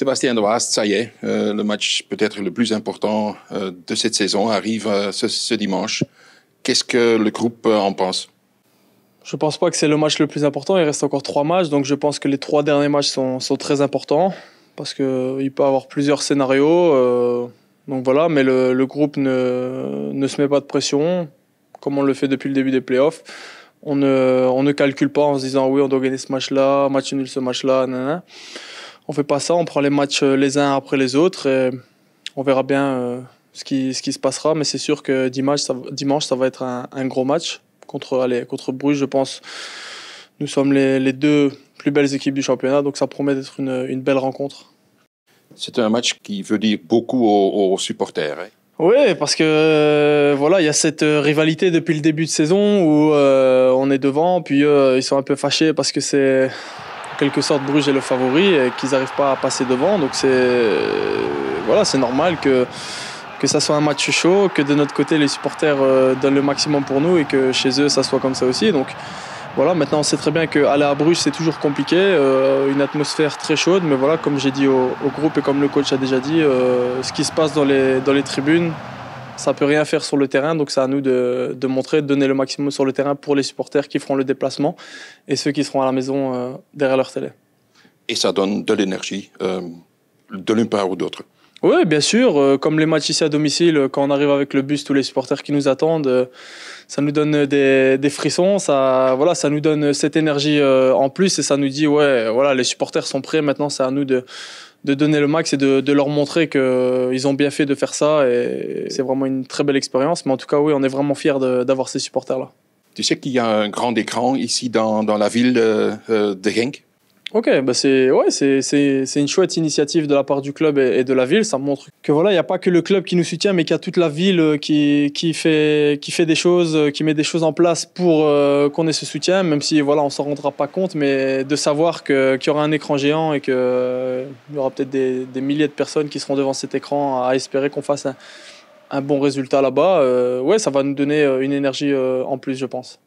Sébastien Doast, ça y est, euh, le match peut-être le plus important euh, de cette saison arrive euh, ce, dimanche. Qu'est-ce que le groupe en pense? Je pense pas que c'est le match le plus important. Il reste encore trois matchs, donc je pense que les trois derniers matchs sont, très importants parce qu'il peut avoir plusieurs scénarios. donc voilà, mais le, le groupe ne, ne, se met pas de pression comme on le fait depuis le début des playoffs. On ne, on ne calcule pas en se disant oui, on doit gagner ce match-là, match nul ce match-là. On fait pas ça, on prend les matchs euh, les uns après les autres et on verra bien euh, ce, qui, ce qui se passera. Mais c'est sûr que dimanche ça, dimanche, ça va être un, un gros match contre, allez, contre Bruges, je pense. Nous sommes les, les, deux plus belles équipes du championnat, donc ça promet d'être une, une, belle rencontre. C'est un match qui veut dire beaucoup aux, aux supporters. Hein. Oui, parce que euh, voilà, il y a cette rivalité depuis le début de saison où euh, on est devant, puis euh, ils sont un peu fâchés parce que c'est quelque sorte Bruges est le favori et qu'ils n'arrivent pas à passer devant. Donc c'est voilà, c'est normal que que ça soit un match chaud, que de notre côté les supporters donnent le maximum pour nous et que chez eux ça soit comme ça aussi. Donc voilà, maintenant on sait très bien qu'aller à Bruges c'est toujours compliqué, euh, une atmosphère très chaude, mais voilà, comme j'ai dit au, groupe et comme le coach a déjà dit, euh, ce qui se passe dans les, dans les tribunes, ça peut rien faire sur le terrain, donc c'est à nous de, de, montrer, de donner le maximum sur le terrain pour les supporters qui feront le déplacement et ceux qui seront à la maison euh, derrière leur télé. Et ça donne de l'énergie, euh, de l'une part ou d'autre. Oui, bien sûr. Euh, comme les matchs ici à domicile, euh, quand on arrive avec le bus, tous les supporters qui nous attendent, euh, ça nous donne des, des, frissons. Ça, voilà, ça nous donne cette énergie en plus et ça nous dit, ouais, voilà, les supporters sont prêts. Maintenant, c'est à nous de, de donner le max et de, de leur montrer qu'ils ont bien fait de faire ça. Et c'est vraiment une très belle expérience. Mais en tout cas, oui, on est vraiment fiers d'avoir ces supporters-là. Tu sais qu'il y a un grand écran ici dans, dans la ville de, de Genk? Ok, bah c'est ouais, c'est une chouette initiative de la part du club et, de la ville. Ça montre que voilà, il n'y a pas que le club qui nous soutient, mais qu'il y a toute la ville euh, qui, qui, fait, qui fait des choses, euh, qui met des choses en place pour euh, qu'on ait ce soutien, même si voilà, on s'en rendra pas compte, mais de savoir qu'il qu y aura un écran géant et qu'il y aura peut-être des, des, milliers de personnes qui seront devant cet écran à espérer qu'on fasse un, bon résultat là-bas, ouais, ça va nous donner une énergie en plus, je pense.